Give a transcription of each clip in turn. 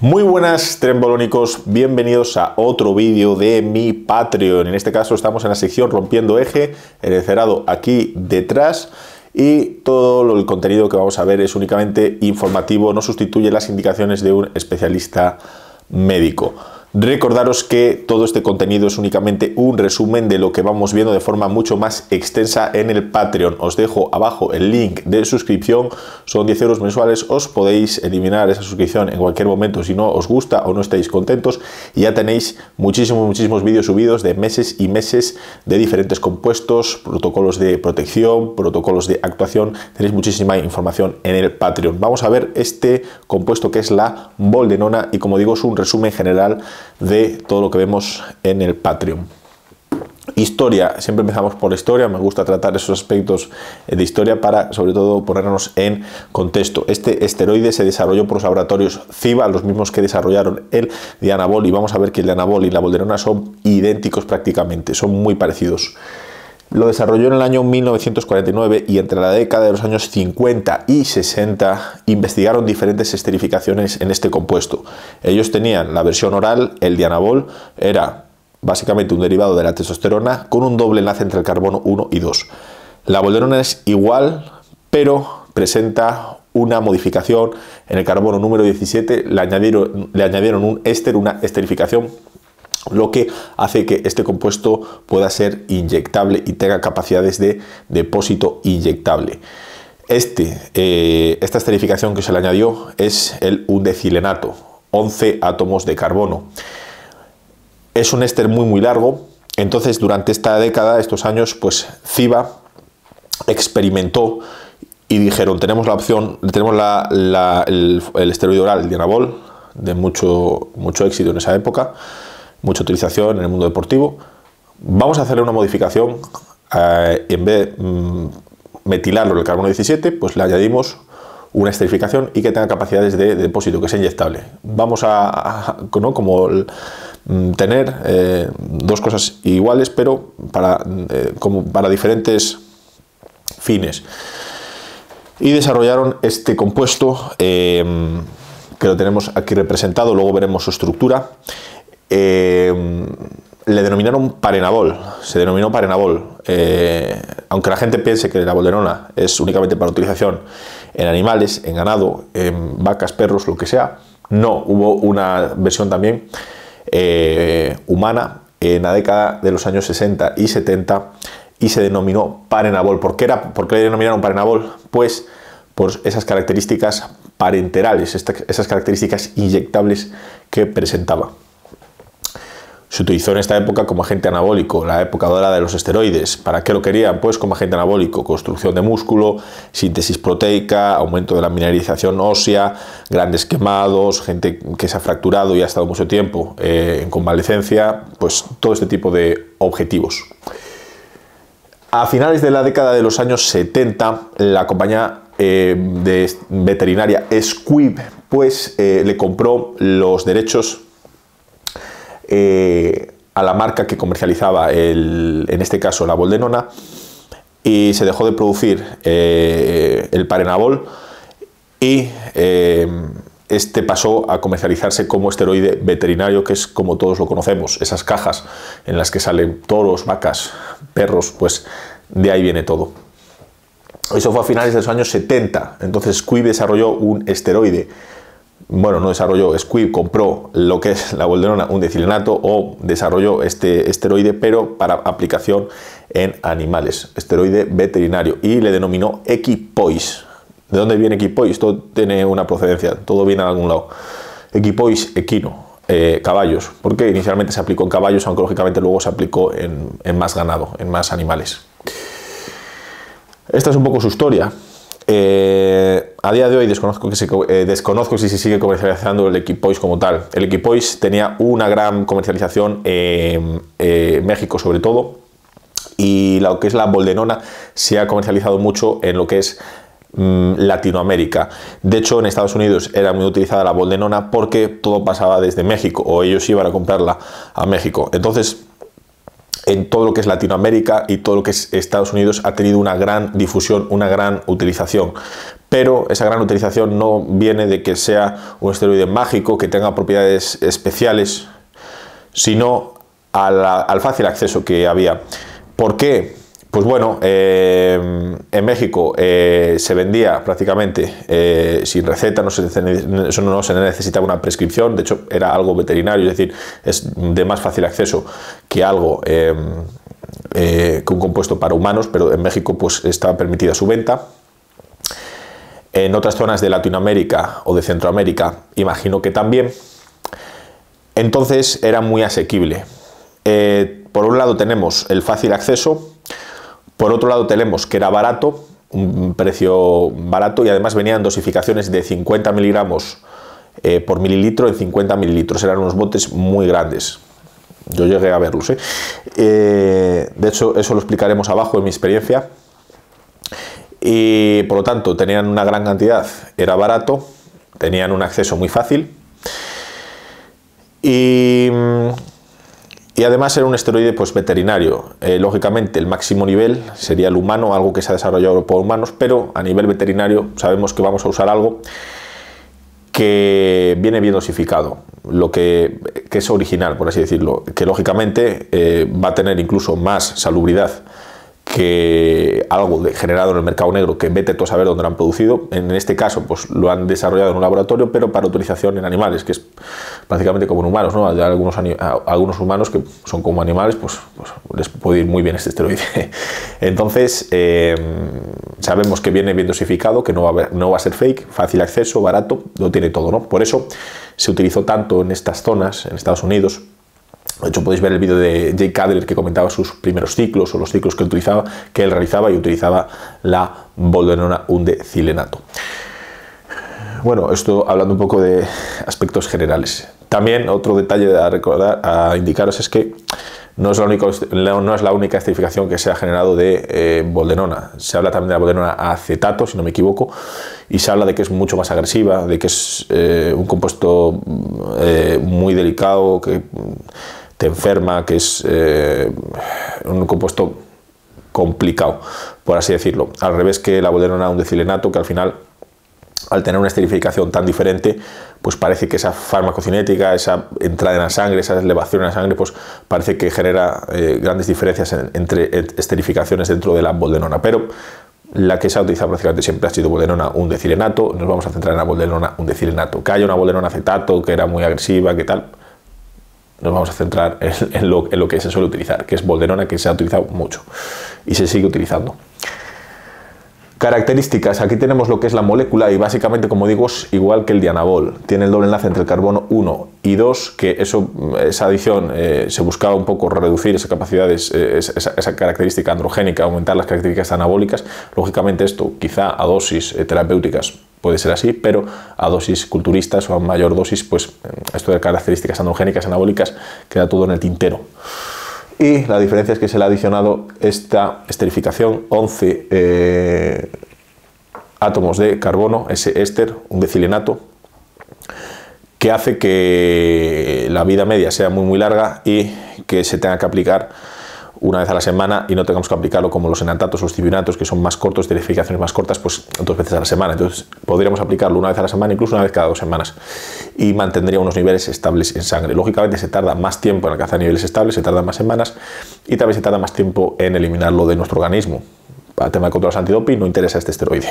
Muy buenas trembolónicos, bienvenidos a otro vídeo de mi Patreon. En este caso estamos en la sección Rompiendo Eje, el encerado aquí detrás y todo el contenido que vamos a ver es únicamente informativo, no sustituye las indicaciones de un especialista médico. Recordaros que todo este contenido es únicamente un resumen de lo que vamos viendo de forma mucho más extensa en el Patreon. Os dejo abajo el link de suscripción, son 10 euros mensuales, os podéis eliminar esa suscripción en cualquier momento si no os gusta o no estáis contentos y ya tenéis muchísimos, muchísimos vídeos subidos de meses y meses de diferentes compuestos, protocolos de protección, protocolos de actuación, tenéis muchísima información en el Patreon. Vamos a ver este compuesto que es la boldenona y como digo es un resumen general de todo lo que vemos en el Patreon. Historia, siempre empezamos por historia, me gusta tratar esos aspectos de historia para sobre todo ponernos en contexto. Este esteroide se desarrolló por los laboratorios CIBA, los mismos que desarrollaron el Dianabol y vamos a ver que el Dianabol y la bolderona son idénticos prácticamente, son muy parecidos. Lo desarrolló en el año 1949 y entre la década de los años 50 y 60 investigaron diferentes esterificaciones en este compuesto. Ellos tenían la versión oral, el dianabol, era básicamente un derivado de la testosterona con un doble enlace entre el carbono 1 y 2. La bolderona es igual, pero presenta una modificación en el carbono número 17, le añadieron, un éster, una esterificación lo que hace que este compuesto pueda ser inyectable y tenga capacidades de depósito inyectable. Este, eh, esta esterificación que se le añadió es el undecilenato, 11 átomos de carbono. Es un éster muy muy largo, entonces durante esta década, estos años, pues CIBA experimentó y dijeron, tenemos la opción, tenemos el, el, esteroide oral, el Dianabol, de mucho, mucho éxito en esa época, mucha utilización en el mundo deportivo. Vamos a hacerle una modificación, eh, en vez de mm, metilarlo el carbono 17, pues le añadimos una esterificación y que tenga capacidades de, depósito, que sea inyectable. Vamos a, como mm, tener eh, dos cosas iguales, pero para, eh, como para diferentes fines. Y desarrollaron este compuesto que lo tenemos aquí representado, luego veremos su estructura. Eh, le denominaron parenabol, se denominó parenabol, eh, aunque la gente piense que la bolderona es únicamente para utilización en animales, en ganado, en vacas, perros, lo que sea, no, hubo una versión también eh, humana en la década de los años 60 y 70 y se denominó parenabol. ¿Por qué, era, por qué le denominaron parenabol? Pues por esas características parenterales, esas características inyectables que presentaba. Se utilizó en esta época como agente anabólico, la época dorada de los esteroides. ¿Para qué lo querían? Pues como agente anabólico, construcción de músculo, síntesis proteica, aumento de la mineralización ósea, grandes quemados, gente que se ha fracturado y ha estado mucho tiempo eh, en convalecencia, pues todo este tipo de objetivos. A finales de la década de los años 70, la compañía eh, de veterinaria Squib pues, eh, le compró los derechos eh, a la marca que comercializaba, el, en este caso la Boldenona, y se dejó de producir eh, el Parenabol y eh, este pasó a comercializarse como esteroide veterinario, que es como todos lo conocemos, esas cajas en las que salen toros, vacas, perros, pues de ahí viene todo. Eso fue a finales de los años 70, entonces Squib desarrolló un esteroide bueno, no desarrolló, Squib compró lo que es la bolderona, un decilenato, o desarrolló este esteroide, pero para aplicación en animales, esteroide veterinario, y le denominó Equipoise. ¿De dónde viene Equipoise? Todo tiene una procedencia, todo viene de algún lado. Equipoise equino, eh, caballos, porque inicialmente se aplicó en caballos, aunque lógicamente luego se aplicó en más ganado, en más animales. Esta es un poco su historia. Eh, a día de hoy eh, desconozco si se sigue comercializando el Equipoise como tal. El Equipoise tenía una gran comercialización en eh, México sobre todo y lo que es la Boldenona se ha comercializado mucho en lo que es mm, Latinoamérica. De hecho, en Estados Unidos era muy utilizada la Boldenona porque todo pasaba desde México o ellos iban a comprarla a México. Entonces, en todo lo que es Latinoamérica y todo lo que es Estados Unidos ha tenido una gran difusión, una gran utilización. pero esa gran utilización no viene de que sea un esteroide mágico, que tenga propiedades especiales, sino al fácil acceso que había. ¿Por qué? Pues bueno, eh, en México eh, se vendía prácticamente eh, sin receta, no se, no se necesitaba una prescripción, de hecho era algo veterinario, es decir, es de más fácil acceso que algo un compuesto para humanos, pero en México pues estaba permitida su venta. En otras zonas de Latinoamérica o de Centroamérica, imagino que también. Entonces era muy asequible. por un lado tenemos el fácil acceso, por otro lado tenemos que era barato, un precio barato y además venían dosificaciones de 50 miligramos eh, por mililitro en 50 mililitros. Eran unos botes muy grandes. Yo llegué a verlos. ¿eh? Eh, de hecho, eso lo explicaremos abajo en mi experiencia. Y por lo tanto, tenían una gran cantidad, era barato, tenían un acceso muy fácil. Y y además era un esteroide pues, veterinario. Eh, lógicamente el máximo nivel sería el humano, algo que se ha desarrollado por humanos, pero a nivel veterinario sabemos que vamos a usar algo que viene bien dosificado, lo que, es original, por así decirlo, que lógicamente eh, va a tener incluso más salubridad que algo generado en el mercado negro que vete tú a saber dónde lo han producido. En este caso, pues lo han desarrollado en un laboratorio, pero para utilización en animales, que es prácticamente como en humanos, ¿no? Hay algunos, algunos humanos que son como animales, pues, pues, les puede ir muy bien este esteroide. Entonces, em, sabemos que viene bien dosificado, que no va, a no va a ser fake, fácil acceso, barato, lo tiene todo, ¿no? Por eso se utilizó tanto en estas zonas, en Estados Unidos, de hecho, podéis ver el vídeo de Jake Adler que comentaba sus primeros ciclos o los ciclos que, utilizaba, que él realizaba y utilizaba la boldenona undecilenato. Bueno, esto hablando un poco de aspectos generales. También otro detalle a recordar, a indicaros es que no es la única, no es la única esterificación que se ha generado de eh, boldenona. Se habla también de la boldenona acetato, si no me equivoco, y se habla de que es mucho más agresiva, de que es eh, un compuesto eh, muy delicado, que te enferma, que es eh, un compuesto complicado, por así decirlo. Al revés que la bolderona undecilenato, que al final, al tener una esterificación tan diferente, pues parece que esa farmacocinética, esa entrada en la sangre, esa elevación en la sangre, pues parece que genera eh, grandes diferencias entre esterificaciones dentro de la boldenona. Pero la que se ha utilizado prácticamente siempre ha sido boldenona undecilenato. Nos vamos a centrar en la boldenona undecilenato. Que haya una boldenona acetato, que era muy agresiva, que tal, nos vamos a centrar en, lo, que se suele utilizar, que es bolderona, que se ha utilizado mucho y se sigue utilizando. Características, aquí tenemos lo que es la molécula y básicamente, como digo, es igual que el dianabol. Tiene el doble enlace entre el carbono 1 y 2, que eso, esa adición eh, se buscaba un poco reducir esa capacidad, esa, característica androgénica, aumentar las características anabólicas. Lógicamente esto, quizá a dosis eh, terapéuticas puede ser así, pero a dosis culturistas o a mayor dosis, pues esto de características androgénicas, anabólicas, queda todo en el tintero. Y la diferencia es que se le ha adicionado esta esterificación 11 eh, átomos de carbono, ese éster, un decilenato, que hace que la vida media sea muy muy larga y que se tenga que aplicar una vez a la semana y no tengamos que aplicarlo como los enantatos o los cibinatos que son más cortos, esterificaciones más cortas, pues dos veces a la semana. Entonces podríamos aplicarlo una vez a la semana, incluso una vez cada dos semanas, y mantendría unos niveles estables en sangre. Lógicamente se tarda más tiempo en alcanzar niveles estables, se tarda más semanas y también se tarda más tiempo en eliminarlo de nuestro organismo. Para el tema de control antidoping no interesa este esteroide.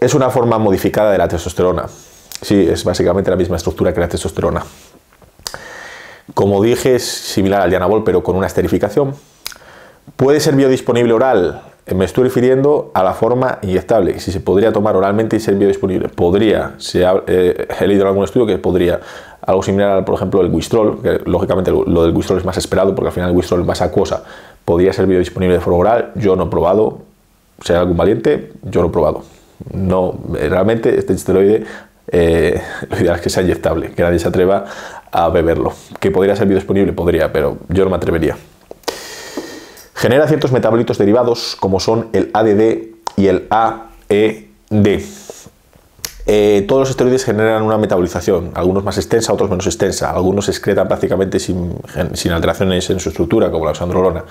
Es una forma modificada de la testosterona. Sí, es básicamente la misma estructura que la testosterona. Como dije, es similar al Dianabol, pero con una esterificación. ¿Puede ser biodisponible oral? Eh, me estoy refiriendo a la forma inyectable. Si se podría tomar oralmente y ser biodisponible. Podría. Se ha, eh, he leído en algún estudio que podría. Algo similar, por ejemplo, el Wistrol, que lógicamente lo del Wistrol es más esperado porque al final el Wistrol es más acuosa. Podría ser biodisponible de forma oral. Yo no he probado. Sea algún valiente, yo no he probado. No, realmente este esteroide eh, lo ideal es que sea inyectable, que nadie se atreva a beberlo. Que podría ser biodisponible, podría, pero yo no me atrevería. Genera ciertos metabolitos derivados como son el ADD y el AED. Eh, todos los esteroides generan una metabolización, algunos más extensa, otros menos extensa. Algunos se excretan prácticamente sin, sin alteraciones en su estructura, como la oxandrolona.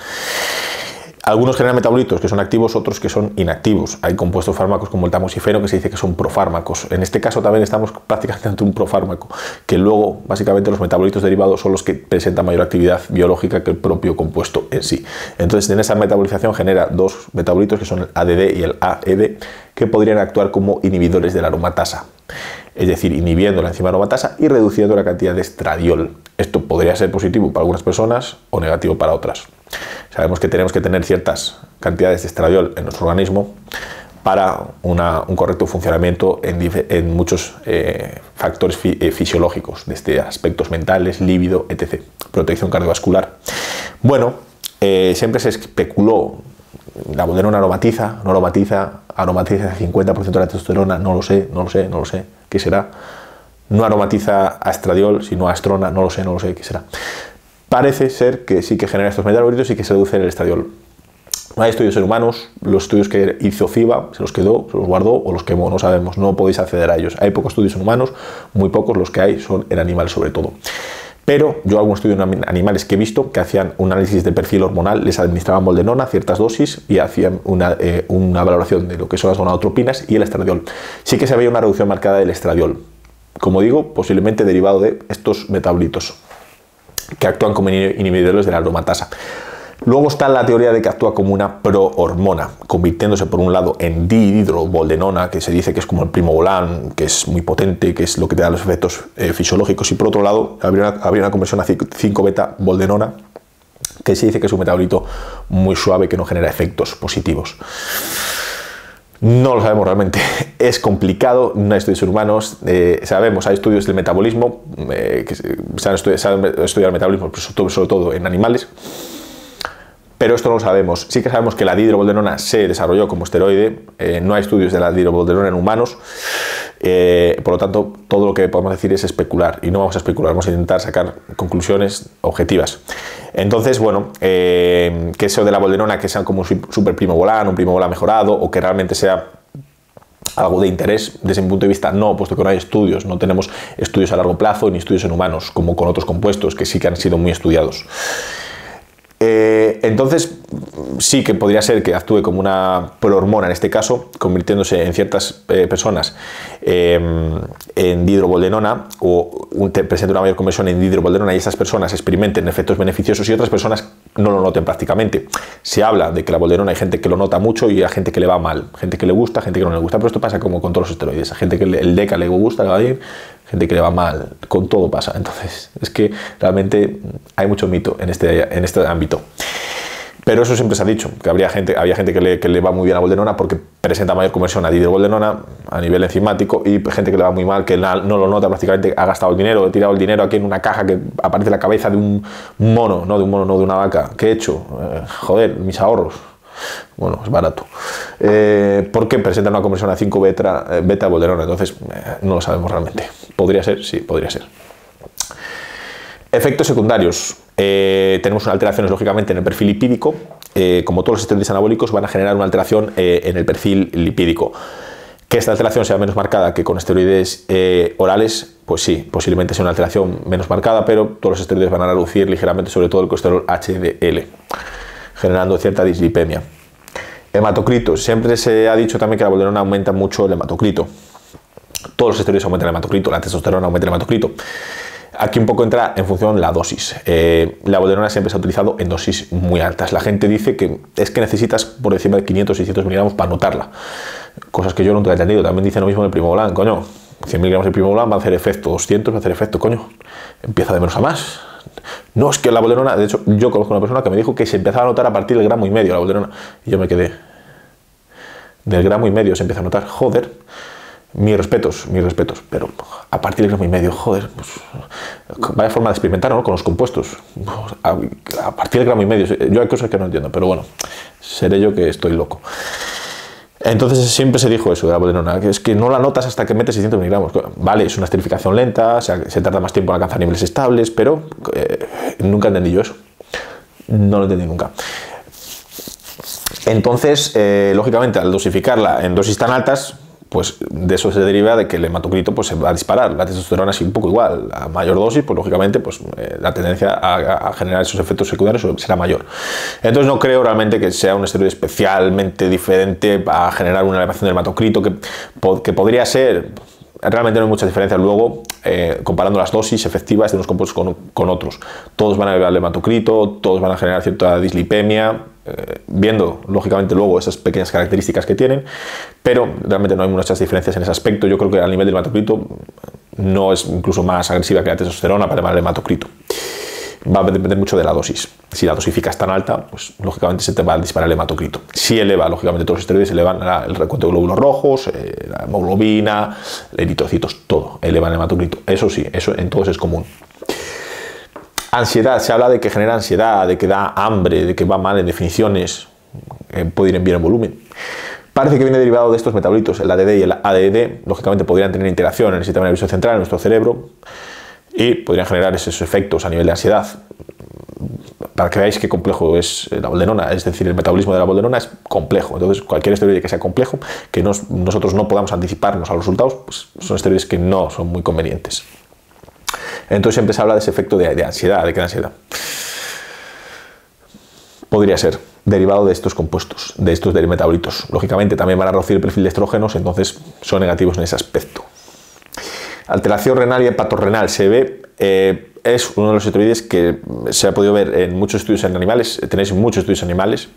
Algunos generan metabolitos que son activos, otros que son inactivos. Hay compuestos fármacos como el tamoxifeno que se dice que son profármacos. En este caso también estamos prácticamente ante un profármaco, que luego básicamente los metabolitos derivados son los que presentan mayor actividad biológica que el propio compuesto en sí. Entonces en esa metabolización genera dos metabolitos que son el ADD y el AED que podrían actuar como inhibidores de la aromatasa. Es decir, inhibiendo la enzima aromatasa y reduciendo la cantidad de estradiol. Esto podría ser positivo para algunas personas o negativo para otras. Sabemos que tenemos que tener ciertas cantidades de estradiol en nuestro organismo para un correcto funcionamiento en, muchos eh, factores eh, fisiológicos, desde aspectos mentales, líbido, etc. Protección cardiovascular. Bueno, eh, siempre se especuló, la bolderona aromatiza, no aromatiza, aromatiza el 50% de la testosterona, no lo sé, no lo sé, no lo sé, ¿qué será? No aromatiza a estradiol, sino a astrona, no lo sé, no lo sé, ¿qué será? Parece ser que sí que genera estos metabolitos y que se reduce el estradiol. hay estudios en humanos, los estudios que hizo CIBA se los quedó, se los guardó o los quemó, no sabemos, no podéis acceder a ellos. Hay pocos estudios en humanos, muy pocos, los que hay son en animales sobre todo. Pero yo algún estudio en animales que he visto que hacían un análisis de perfil hormonal, les administraban moldenona, ciertas dosis y hacían una, eh, una valoración de lo que son las gonadotropinas y el estradiol. Sí que se veía una reducción marcada del estradiol. Como digo, posiblemente derivado de estos metabolitos que actúan como inhibidores de la aromatasa. Luego está la teoría de que actúa como una prohormona, convirtiéndose por un lado en dihidroboldenona, que se dice que es como el primobolan, que es muy potente, que es lo que te da los efectos eh, fisiológicos, y por otro lado habría una, habría una conversión a 5-beta-boldenona, que se dice que es un metabolito muy suave que no genera efectos positivos. No lo sabemos realmente. Es complicado, no hay estudios humanos. Eh, sabemos, hay estudios del metabolismo, eh, que se han estudiado, el metabolismo, sobre todo en animales pero esto no lo sabemos. Sí que sabemos que la dihidroboldenona se desarrolló como esteroide, eh, no hay estudios de la dihidroboldenona en humanos, eh, por lo tanto, todo lo que podemos decir es especular y no vamos a especular, vamos a intentar sacar conclusiones objetivas. Entonces, bueno, eh, que eso de la boldenona que sea como un super primo volán, un primo volán mejorado o que realmente sea algo de interés desde mi punto de vista no, puesto que no hay estudios, no tenemos estudios a largo plazo ni estudios en humanos como con otros compuestos que sí que han sido muy estudiados. Eh, entonces, sí que podría ser que actúe como una prohormona en este caso, convirtiéndose en ciertas eh, personas em, en dihidroboldenona o presente una mayor conversión en dihidroboldenona y esas personas experimenten efectos beneficiosos y otras personas no lo noten prácticamente. Se habla de que la boldenona hay gente que lo nota mucho y hay gente que le va mal, gente que le gusta, gente que no le gusta, pero esto pasa como con todos los esteroides. Hay gente que el DECA le gusta, le va bien, gente que le va mal, con todo pasa. Entonces, es que realmente hay mucho mito en este, en este ámbito. Pero eso siempre se ha dicho, que habría gente, había gente que le, que le va muy bien a boldenona porque presenta mayor conversión a boldenona a nivel enzimático y gente que le va muy mal, que no lo nota prácticamente, ha gastado el dinero, he tirado el dinero aquí en una caja que aparece la cabeza de un mono, no de un mono, no de una vaca. ¿Qué he hecho? Eh, joder, mis ahorros. Bueno, es barato. Eh, ¿Por qué presenta una conversión a 5 beta, eh, beta boldenona? Entonces, no lo sabemos realmente. ¿Podría ser? Sí, podría ser. Efectos secundarios. Eh, tenemos alteraciones lógicamente en el perfil lipídico. Eh, como todos los esteroides anabólicos van a generar una alteración eh, en el perfil lipídico. Que esta alteración sea menos marcada que con esteroides orales, pues sí, posiblemente sea una alteración menos marcada, pero todos los esteroides van a reducir ligeramente sobre todo el colesterol HDL, generando cierta dislipemia. Hematocrito. Siempre se ha dicho también que la bolderona aumenta mucho el hematocrito. Todos los esteroides aumentan el hematocrito, la testosterona aumenta el hematocrito. Aquí un poco entra en función la dosis. Eh, la bolderona siempre se ha utilizado en dosis muy altas. La gente dice que es que necesitas por encima de 500 600 miligramos para notarla. Cosas que yo nunca he entendido. También dicen lo mismo del primo blanco, coño. 100 miligramos de primo va a hacer efecto, 200 va a hacer efecto, coño. Empieza de menos a más. No, es que la bolderona, de hecho, yo conozco una persona que me dijo que se empezaba a notar a partir del gramo y medio la bolderona. Y yo me quedé. Del gramo y medio se empieza a notar. Joder mis respetos, mis respetos, pero a partir del gramo y medio, joder, pues, vaya forma de experimentar ¿no? con los compuestos. A, partir del gramo y medio, yo hay cosas que no entiendo, pero bueno, seré yo que estoy loco. Entonces siempre se dijo eso de la boldenona, que es que no la notas hasta que metes 600 miligramos. Vale, es una esterificación lenta, se, tarda más tiempo en alcanzar niveles estables, pero eh, nunca entendí yo eso. No lo entendí nunca. Entonces, eh, lógicamente, al dosificarla en dosis tan altas, pues de eso se deriva de que el hematocrito pues, se va a disparar. La testosterona es un poco igual. A mayor dosis, pues lógicamente pues, eh, la tendencia a, generar esos efectos secundarios será mayor. Entonces no creo realmente que sea un esteroide especialmente diferente a generar una elevación del hematocrito, que, que podría ser realmente no hay mucha diferencia luego eh, comparando las dosis efectivas de unos compuestos con, otros. Todos van a elevar el hematocrito, todos van a generar cierta dislipemia, eh, viendo lógicamente luego esas pequeñas características que tienen, pero realmente no hay muchas diferencias en ese aspecto. Yo creo que al nivel del hematocrito no es incluso más agresiva que la testosterona para el hematocrito va a depender mucho de la dosis. Si la dosificas tan alta, pues lógicamente se te va a disparar el hematocrito. Si eleva, lógicamente todos los esteroides elevan el recuento de glóbulos rojos, eh, la hemoglobina, eritrocitos, todo elevan el hematocrito. Eso sí, eso en todos es común. Ansiedad, se habla de que genera ansiedad, de que da hambre, de que va mal en definiciones, eh, puede ir en bien en volumen. Parece que viene derivado de estos metabolitos, el ADD y el ADD, lógicamente podrían tener interacción en el sistema nervioso central, en nuestro cerebro, y podrían generar esos efectos a nivel de ansiedad. Para que veáis qué complejo es la boldenona, es decir, el metabolismo de la boldenona es complejo. Entonces, cualquier esteroide que sea complejo, que nosotros no podamos anticiparnos a los resultados, pues son esteroides que no son muy convenientes. Entonces siempre se habla de ese efecto de, ansiedad, de qué ansiedad. Podría ser derivado de estos compuestos, de estos metabolitos. Lógicamente también van a reducir el perfil de estrógenos, entonces son negativos en ese aspecto. Alteración renal y hepatorrenal se ve, eh, es uno de los esteroides que se ha podido ver en muchos estudios en animales, tenéis muchos estudios animales,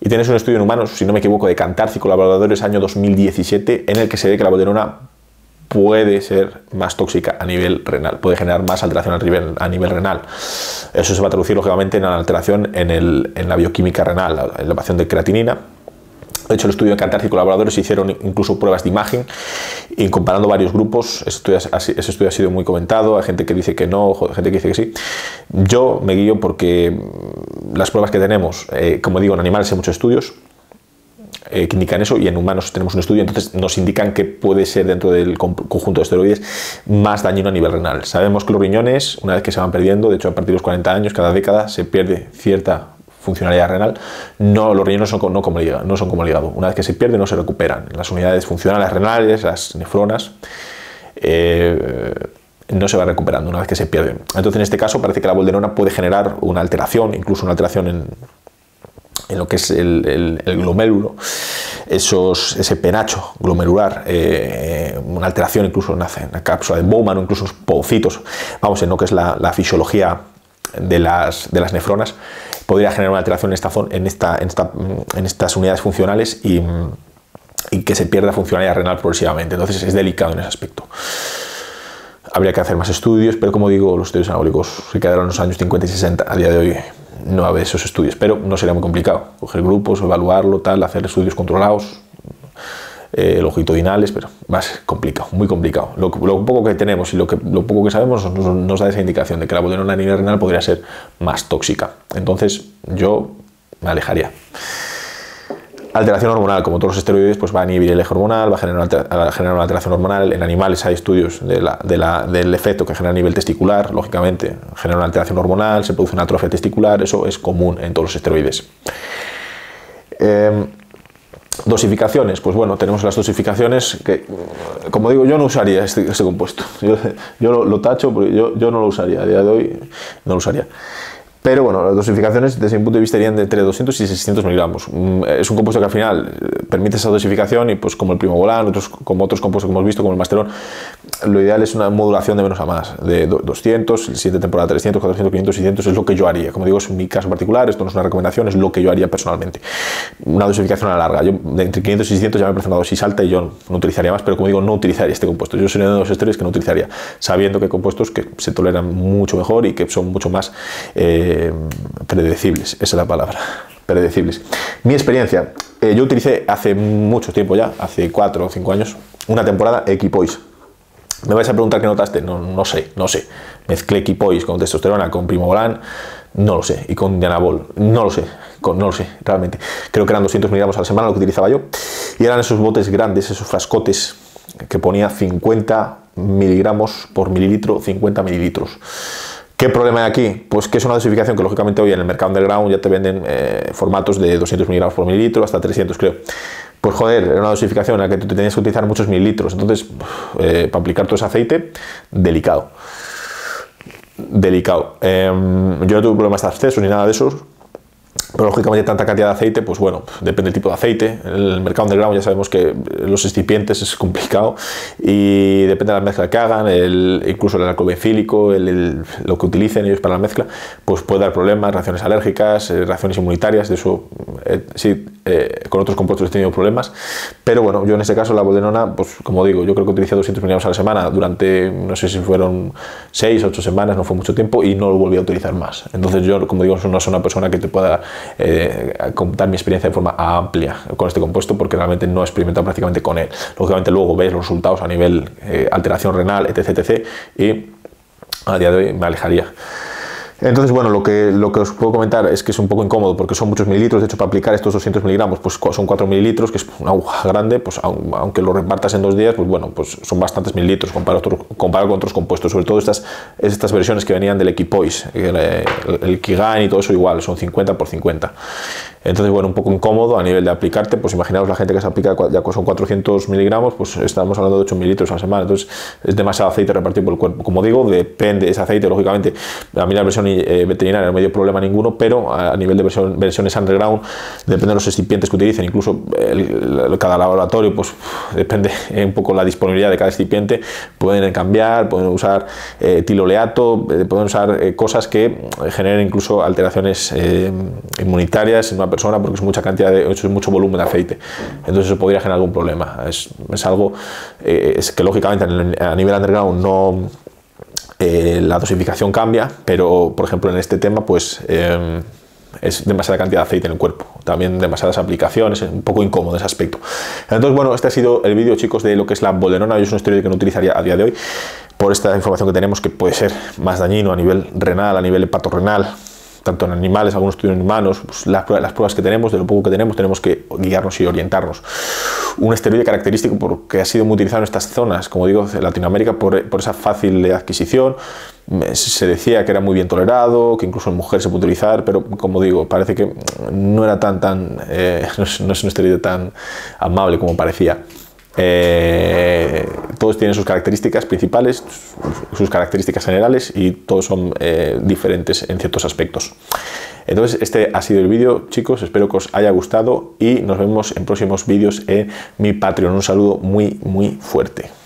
y tenéis un estudio en humanos, si no me equivoco, de Cantarci colaboradores año 2017, en el que se ve que la bolderona puede ser más tóxica a nivel renal, puede generar más alteración a nivel, a nivel renal. Eso se va a traducir lógicamente en la alteración en, en la bioquímica renal, la elevación de creatinina, de hecho, el estudio de Cantar y colaboradores hicieron incluso pruebas de imagen y comparando varios grupos, ese estudio, ha sido muy comentado, hay gente que dice que no, gente que dice que sí. Yo me guío porque las pruebas que tenemos, eh, como digo, en animales hay muchos estudios, eh, que indican eso y en humanos tenemos un estudio, entonces nos indican que puede ser dentro del conjunto de esteroides más dañino a nivel renal. Sabemos que los riñones, una vez que se van perdiendo, de hecho a partir de los 40 años, cada década se pierde cierta funcionalidad renal, no, los riñones son, no como el no son como el hígado. Una vez que se pierde no se recuperan. Las unidades funcionales renales, las nefronas, eh, no se va recuperando una vez que se pierden. Entonces, en este caso, parece que la bolderona puede generar una alteración, incluso una alteración en, en lo que es el, glomérulo, esos, ese penacho glomerular, eh, una alteración incluso en la, cápsula de Bowman o incluso los povocitos, vamos, en lo que es la, la fisiología de las, de las nefronas, podría generar una alteración en, esta, en, esta, en, estas unidades funcionales y, que se pierda funcionalidad renal progresivamente. Entonces es delicado en ese aspecto. Habría que hacer más estudios, pero como digo, los estudios anabólicos se quedaron en los años 50 y 60. A día de hoy no haber esos estudios, pero no sería muy complicado. Coger grupos, evaluarlo, tal, hacer estudios controlados, eh, longitudinales, pero va a ser complicado, muy complicado. Lo, poco que tenemos y lo, poco que sabemos nos, da esa indicación de que la bolderona a nivel renal podría ser más tóxica. Entonces yo me alejaría. Alteración hormonal, como todos los esteroides, pues va a inhibir el eje hormonal, va a generar, una alteración hormonal. En animales hay estudios del efecto que genera a nivel testicular, lógicamente, genera una alteración hormonal, se produce una atrofia testicular, eso es común en todos los esteroides. Eh, Dosificaciones, pues bueno, tenemos las dosificaciones que, como digo, yo no usaría este, este compuesto. Yo, lo, tacho porque yo, yo, no lo usaría, a día de hoy no lo usaría. Pero bueno, las dosificaciones desde mi punto de vista serían de entre 200 y 600 miligramos. Mm, es un compuesto que al final eh, permite esa dosificación y pues como el primobolan, otros, como otros compuestos que hemos visto, como el masterón, lo ideal es una modulación de menos a más, de 200, el siguiente temporada 300, 400, 500, 600 es lo que yo haría. Como digo, es mi caso particular, esto no es una recomendación, es lo que yo haría personalmente. Una dosificación a la larga. Yo de entre 500 y 600 ya me parece una dosis alta y yo no utilizaría más, pero como digo, no utilizaría este compuesto. Yo sería uno de los esteroides que no utilizaría, sabiendo que hay compuestos que se toleran mucho mejor y que son mucho más... Eh, predecibles, esa es la palabra, predecibles. Mi experiencia, eh, yo utilicé hace mucho tiempo ya, hace 4 o 5 años, una temporada Equipoise. Me vais a preguntar qué notaste, no, no sé, no sé. Mezclé Equipoise con testosterona, con Primobolan, no lo sé, y con Dianabol, no lo sé, no lo sé, realmente. Creo que eran 200 miligramos a la semana lo que utilizaba yo, y eran esos botes grandes, esos frascotes que ponía 50 miligramos por mililitro, 50 mililitros. ¿Qué problema hay aquí? Pues que es una dosificación que lógicamente hoy en el mercado underground ya te venden eh, formatos de 200 miligramos por mililitro hasta 300 creo. pues joder, era una dosificación en la que tú tenías que utilizar muchos mililitros. Entonces, eh, para aplicar todo ese aceite, delicado. Delicado. Em, yo no tuve problemas de acceso ni nada de eso pero lógicamente tanta cantidad de aceite, pues bueno, depende del tipo de aceite. En el mercado underground ya sabemos que los excipientes es complicado y depende de la mezcla que hagan, el, incluso el alcohol bencílico, el, lo que utilicen ellos para la mezcla, pues puede dar problemas, reacciones alérgicas, eh, reacciones inmunitarias, de eso eh, sí, eh, con otros compuestos he tenido problemas. Pero bueno, yo en este caso la bodenona, pues como digo, yo creo que utilicé 200 miligramos a la semana durante, no sé si fueron 6, 8 semanas, no fue mucho tiempo y no lo volví a utilizar más. Entonces yo, como digo, no soy una persona que te pueda eh, contar mi experiencia de forma amplia con este compuesto porque realmente no he experimentado prácticamente con él. Lógicamente luego ves los resultados a nivel eh, alteración renal, etc, etc. Y a día de hoy me alejaría. Entonces, bueno, lo que, lo que os puedo comentar es que es un poco incómodo porque son muchos mililitros. De hecho, para aplicar estos 200 miligramos, pues son 4 mililitros, que es una aguja grande. Pues aunque lo repartas en dos días, pues bueno, pues son bastantes mililitros comparado, con otros compuestos. Sobre todo estas, estas versiones que venían del Equipoise, el, el, Kigan y todo eso igual, son 50 por 50. Entonces, bueno, un poco incómodo a nivel de aplicarte, pues imaginaos la gente que se aplica ya son 400 miligramos, pues estamos hablando de 8 mililitros a la semana, entonces es demasiado aceite repartido por el cuerpo. Como digo, depende de ese aceite, lógicamente, a mí la versión eh, veterinaria no me dio problema ninguno, pero a, nivel de versión, versiones underground, depende de los excipientes que utilicen, incluso cada laboratorio, pues depende un poco la disponibilidad de cada excipiente, pueden cambiar, pueden usar eh, tiloleato, eh, pueden usar cosas que generen incluso alteraciones inmunitarias en una persona porque es mucha cantidad de, es mucho volumen de aceite. Entonces eso podría generar algún problema. Es, algo eh, es que lógicamente a nivel underground no eh, la dosificación cambia, pero por ejemplo en este tema pues eh, es demasiada cantidad de aceite en el cuerpo, también demasiadas aplicaciones, es un poco incómodo ese aspecto. Entonces, bueno, este ha sido el vídeo, chicos, de lo que es la bolerona. Yo es un esteroide que no utilizaría a día de hoy por esta información que tenemos que puede ser más dañino a nivel renal, a nivel hepatorrenal, tanto en animales, algunos estudios en humanos, pues las, pruebas, que tenemos, de lo poco que tenemos, tenemos que guiarnos y orientarnos. Un esteroide característico porque ha sido muy utilizado en estas zonas, como digo, en Latinoamérica, por, esa fácil adquisición. Se decía que era muy bien tolerado, que incluso en mujeres se puede utilizar, pero como digo, parece que no era tan, tan, eh, no, es, no es un esteroide tan amable como parecía. Eh, todos tienen sus características principales, sus características generales y todos son eh, diferentes en ciertos aspectos. Entonces, este ha sido el vídeo, chicos. Espero que os haya gustado y nos vemos en próximos vídeos en mi Patreon. Un saludo muy, muy fuerte.